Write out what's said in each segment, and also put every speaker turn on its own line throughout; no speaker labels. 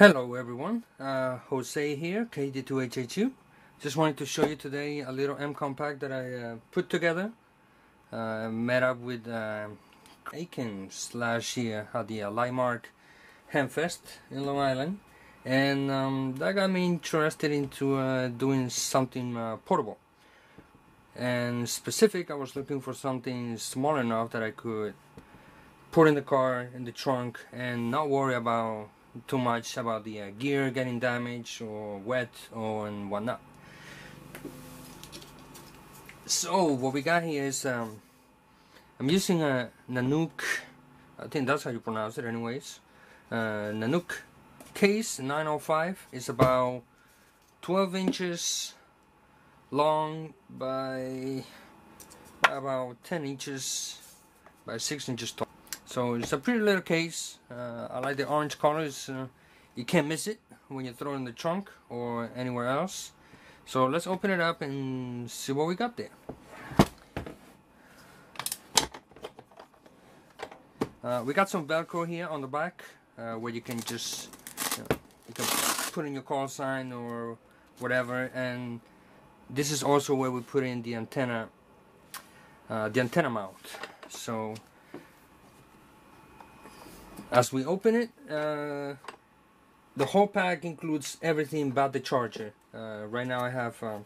Hello everyone, uh, Jose here, KD2HHU. Just wanted to show you today a little EmComm pack that I uh, put together. Uh, met up with uh, Akins last year at the uh, LIMARC Hamfest in Long Island. And um, that got me interested into uh, doing something uh, portable. And specific, I was looking for something small enough that I could put in the car, in the trunk, and not worry about too much about the uh, gear getting damaged or wet or and whatnot. So what we got here is um, I'm using a Nanuk, I think that's how you pronounce it anyways. Uh, Nanuk case 905 is about 12 inches long by about 10 inches by 6 inches tall. So it's a pretty little case. Uh, I like the orange color. Uh, you can't miss it when you throw it in the trunk or anywhere else. So let's open it up and see what we got there. Uh, we got some Velcro here on the back uh, where you can just you, know, you can put in your call sign or whatever. And this is also where we put in the antenna, uh, the antenna mount. So as we open it uh, the whole pack includes everything but the charger. Uh, right now I have uh,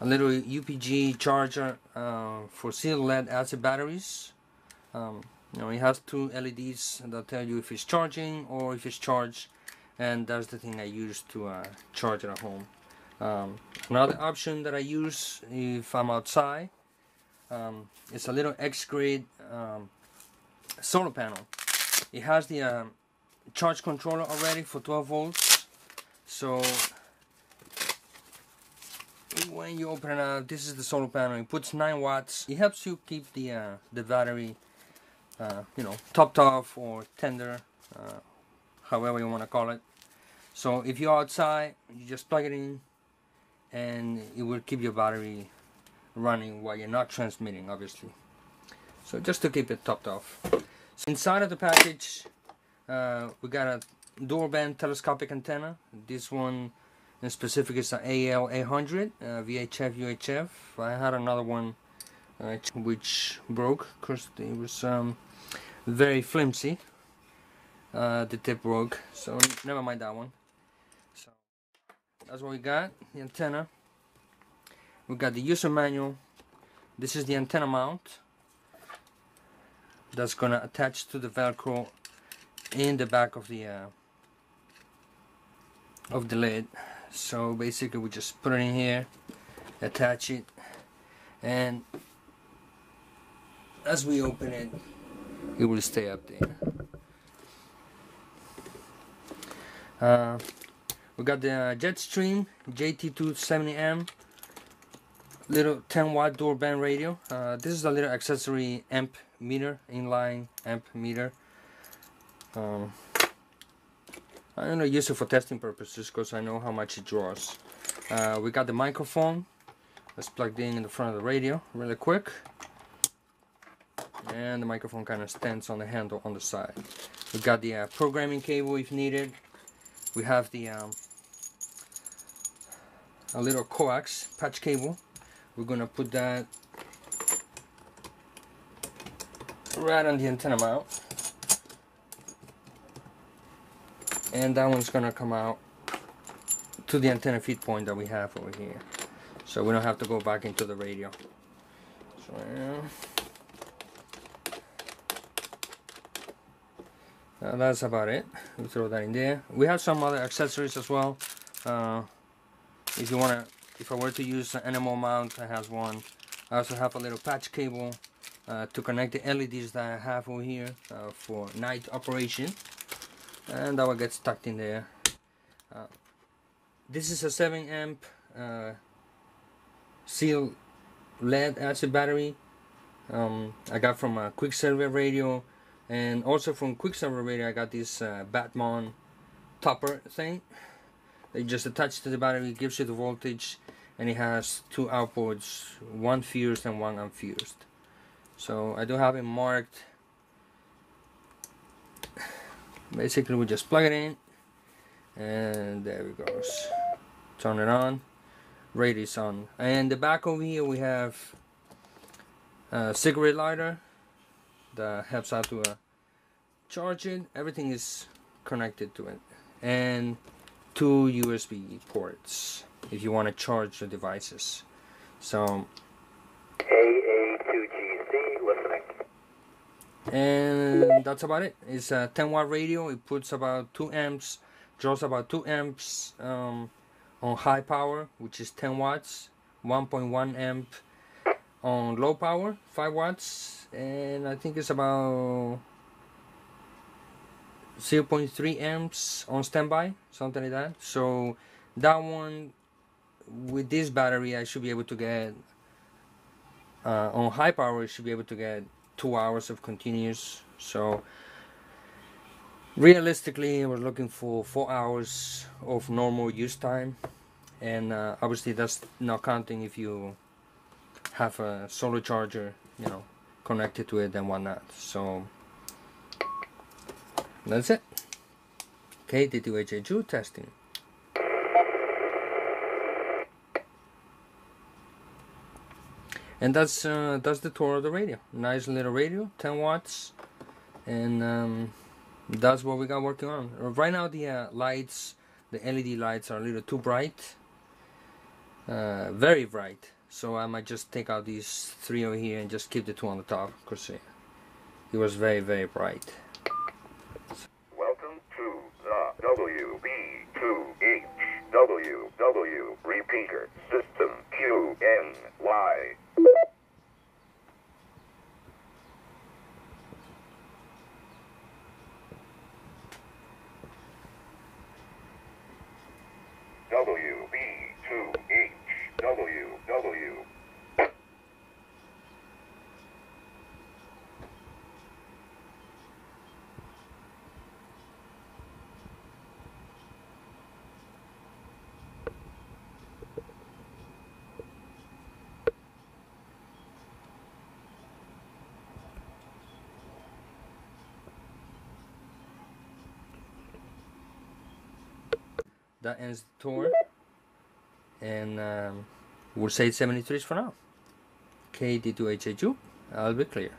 a little UPG charger uh, for sealed lead acid batteries. Um, you know it has two LEDs that tell you if it's charging or if it's charged and that's the thing I use to uh, charge it at home. Um, another option that I use if I'm outside um, it's a little X-grade um, solar panel it has the um, charge controller already for 12 volts. So when you open it up, this is the solar panel. It puts 9 watts. It helps you keep the uh, the battery, uh, you know, topped off or tender, uh, however you want to call it. So if you're outside, you just plug it in, and it will keep your battery running while you're not transmitting, obviously. So just to keep it topped off. So inside of the package, uh, we got a dual band telescopic antenna. This one in specific is an AL800 uh, VHF UHF. I had another one uh, which broke because it was um, very flimsy. Uh, the tip broke, so never mind that one. So that's what we got. The antenna. We got the user manual. This is the antenna mount that's gonna attach to the velcro in the back of the uh, of the lid. So basically we just put it in here attach it and as we open it it will stay up there. Uh, we got the uh, Jetstream JT270M little 10 watt dual band radio. Uh, this is a little accessory amp meter inline amp meter. Um, I'm gonna use it for testing purposes because I know how much it draws. Uh, we got the microphone let's plug in in the front of the radio really quick. And the microphone kind of stands on the handle on the side. We got the uh, programming cable if needed. We have the um, a little coax patch cable we're gonna put that right on the antenna mount. And that one's gonna come out to the antenna feed point that we have over here. So we don't have to go back into the radio. So yeah. Uh, that's about it. We throw that in there. We have some other accessories as well. Uh, if you want to if I were to use an NMO mount, I have one. I also have a little patch cable uh, to connect the LEDs that I have over here uh, for night operation. And that one gets tucked in there. Uh, this is a 7 amp uh, seal lead acid battery. Um, I got from a Quicksilver radio and also from Quicksilver radio I got this uh, BattMon topper thing it just attached to the battery gives you the voltage and it has two outputs one fused and one unfused. So I do have it marked. Basically we just plug it in and there it goes. Turn it on. Radio is on. And the back over here we have a cigarette lighter that helps out to uh, charge it. Everything is connected to it. And two USB ports if you want to charge your devices. So
AA2GC listening.
and that's about it. It's a 10 watt radio. It puts about 2 amps draws about 2 amps um, on high power which is 10 watts 1.1 amp on low power 5 watts and I think it's about 0.3 amps on standby something like that. So that one with this battery I should be able to get uh, on high power I should be able to get two hours of continuous. So realistically I was looking for four hours of normal use time. And uh, obviously that's not counting if you have a solar charger you know connected to it and whatnot. So that's it. KD2HA2 testing. And that's uh, that's the tour of the radio. Nice little radio 10 watts. And um, that's what we got working on. Right now the uh, lights the LED lights are a little too bright. Uh, very bright. So I might just take out these three over here and just keep the two on the top because it was very very bright
Welcome to the WB2HWW
that ends the tour. And um, we'll say 73s for now. KD2HA2 I'll be clear